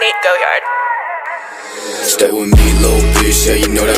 Nate Goyard. Stay with me, little bitch, yeah, you know that